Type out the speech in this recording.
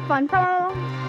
fun. fun, fun.